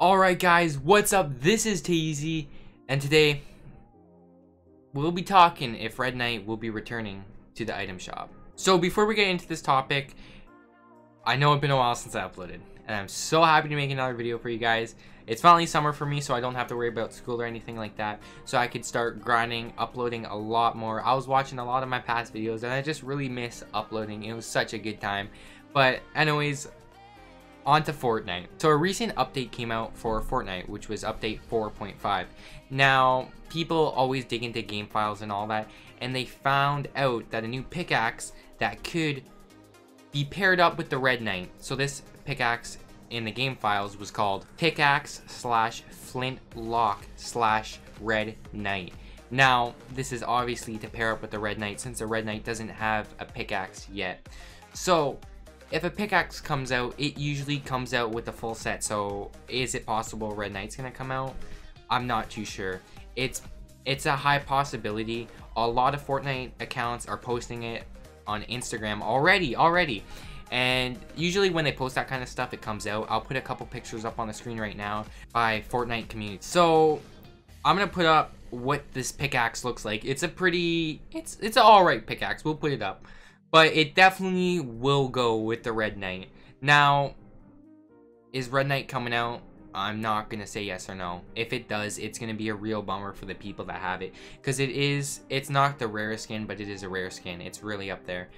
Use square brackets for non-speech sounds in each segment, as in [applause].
Alright guys, what's up? This is Tazey, and today we'll be talking if Red Knight will be returning to the item shop. So before we get into this topic, I know it's been a while since I uploaded, and I'm so happy to make another video for you guys. It's finally summer for me, so I don't have to worry about school or anything like that, so I could start grinding, uploading a lot more. I was watching a lot of my past videos, and I just really miss uploading. It was such a good time. But anyways, on to Fortnite. So a recent update came out for Fortnite, which was update 4.5. Now, people always dig into game files and all that, and they found out that a new pickaxe that could be paired up with the Red Knight. So this pickaxe in the game files was called pickaxe slash flintlock slash red knight. Now, this is obviously to pair up with the Red Knight since the Red Knight doesn't have a pickaxe yet. So, if a pickaxe comes out, it usually comes out with the full set. So is it possible Red Knight's gonna come out? I'm not too sure. It's it's a high possibility. A lot of Fortnite accounts are posting it on Instagram already, already. And usually when they post that kind of stuff, it comes out. I'll put a couple pictures up on the screen right now by Fortnite community. So I'm gonna put up what this pickaxe looks like. It's a pretty, it's it's an alright pickaxe. We'll put it up. But it definitely will go with the Red Knight. Now, is Red Knight coming out? I'm not going to say yes or no. If it does, it's going to be a real bummer for the people that have it. Because it is, it's not the rarest skin, but it is a rare skin. It's really up there.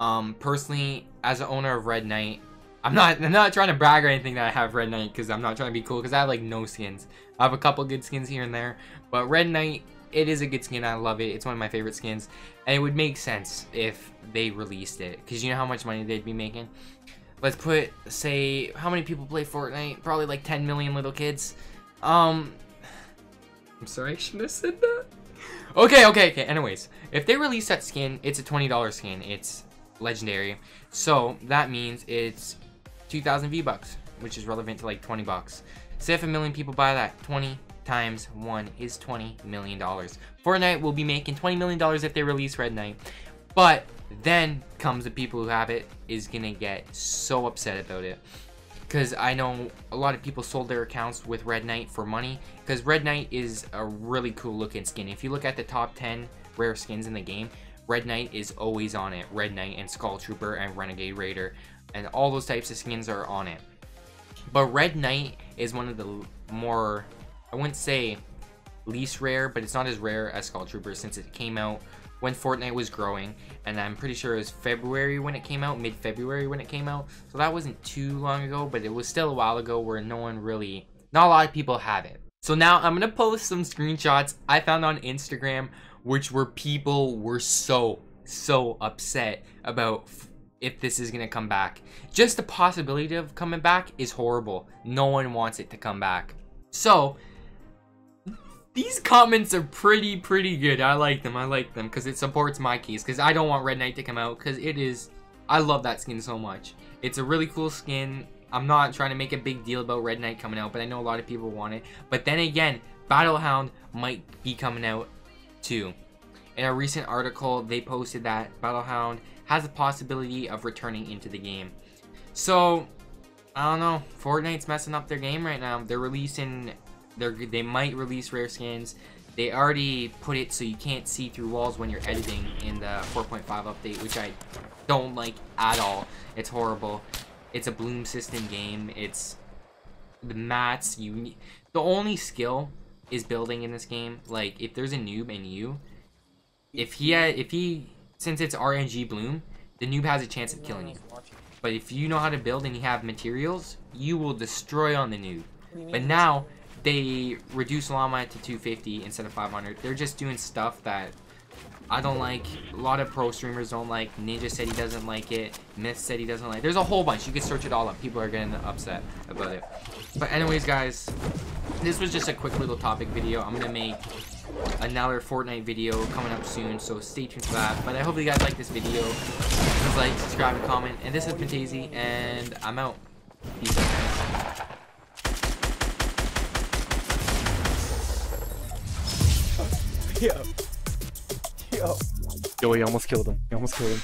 Um, personally, as an owner of Red Knight, I'm not, I'm not trying to brag or anything that I have Red Knight because I'm not trying to be cool because I have like no skins. I have a couple good skins here and there, but Red Knight it is a good skin. I love it. It's one of my favorite skins. And it would make sense if they released it. Because you know how much money they'd be making? Let's put, say, how many people play Fortnite? Probably like 10 million little kids. Um, [sighs] I'm sorry, I shouldn't have said that. Okay, okay, okay. Anyways, if they release that skin, it's a $20 skin. It's legendary. So that means it's 2,000 V-Bucks, which is relevant to like 20 bucks. Say if a million people buy that, 20 times 1 is $20 million. Fortnite will be making $20 million if they release Red Knight. But then comes the people who have it is to get so upset about it. Because I know a lot of people sold their accounts with Red Knight for money. Because Red Knight is a really cool looking skin. If you look at the top 10 rare skins in the game, Red Knight is always on it. Red Knight and Skull Trooper and Renegade Raider. And all those types of skins are on it. But Red Knight is one of the more I wouldn't say least rare, but it's not as rare as Skull Trooper since it came out when Fortnite was growing, and I'm pretty sure it was February when it came out, mid-February when it came out, so that wasn't too long ago, but it was still a while ago where no one really, not a lot of people have it. So now I'm gonna post some screenshots I found on Instagram, which were people were so, so upset about if this is gonna come back. Just the possibility of coming back is horrible. No one wants it to come back. So, these comments are pretty, pretty good. I like them. I like them because it supports my case. Because I don't want Red Knight to come out because it is... I love that skin so much. It's a really cool skin. I'm not trying to make a big deal about Red Knight coming out, but I know a lot of people want it. But then again, Battlehound might be coming out too. In a recent article, they posted that Battlehound has a possibility of returning into the game. So, I don't know. Fortnite's messing up their game right now. They're releasing they're, they might release rare skins. They already put it so you can't see through walls when you're editing in the 4.5 update, which I don't like at all. It's horrible. It's a bloom system game. It's the mats. You the only skill is building in this game. Like if there's a noob and you, if he had, if he since it's RNG bloom, the noob has a chance of killing you. But if you know how to build and you have materials, you will destroy on the noob. But now they reduce llama to 250 instead of 500. They're just doing stuff that I don't like. A lot of pro streamers don't like. Ninja said he doesn't like it. Myth said he doesn't like. There's a whole bunch. You can search it all up. People are getting upset about it. But anyways, guys, this was just a quick little topic video. I'm gonna make another Fortnite video coming up soon, so stay tuned for that. But I hope you guys like this video. Please like, subscribe, and comment. And this has been Tazey, and I'm out. Peace out, Yo. Yo. He almost killed him. He almost killed him.